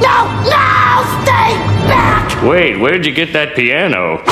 No, no, stay back! Wait, where'd you get that piano?